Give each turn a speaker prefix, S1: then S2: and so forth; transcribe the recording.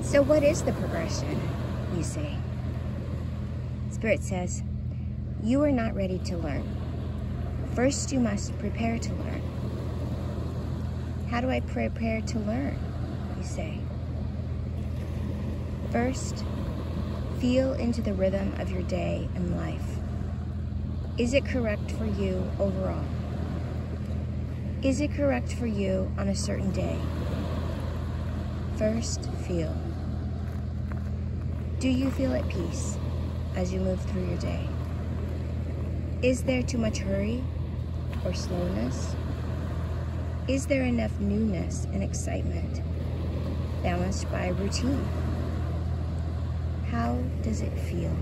S1: So, what is the progression, you say? Spirit says, You are not ready to learn. First, you must prepare to learn. How do I prepare to learn? You say. First, feel into the rhythm of your day and life. Is it correct for you overall? Is it correct for you on a certain day? First, feel. Do you feel at peace as you move through your day? Is there too much hurry or slowness? Is there enough newness and excitement balanced by routine? How does it feel?